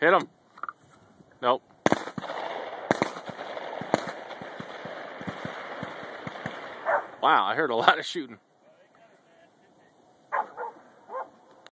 Hit him. Nope. Wow, I heard a lot of shooting.